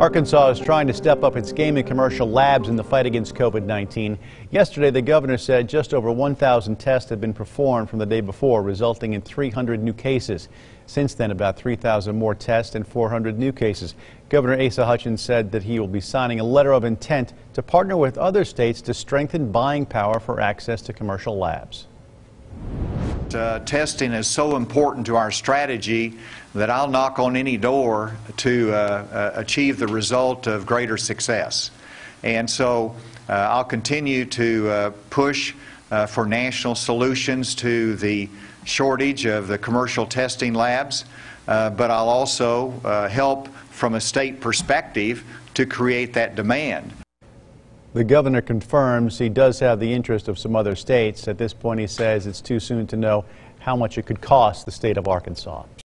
Arkansas is trying to step up its game in commercial labs in the fight against COVID-19. Yesterday, the governor said just over 1,000 tests had been performed from the day before, resulting in 300 new cases. Since then, about 3,000 more tests and 400 new cases. Governor Asa Hutchinson said that he will be signing a letter of intent to partner with other states to strengthen buying power for access to commercial labs. Uh, testing is so important to our strategy that I'll knock on any door to uh, uh, achieve the result of greater success. And so uh, I'll continue to uh, push for national solutions to the shortage of the commercial testing labs, but I'll also help from a state perspective to create that demand. The governor confirms he does have the interest of some other states. At this point, he says it's too soon to know how much it could cost the state of Arkansas.